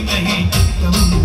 नहीं तुम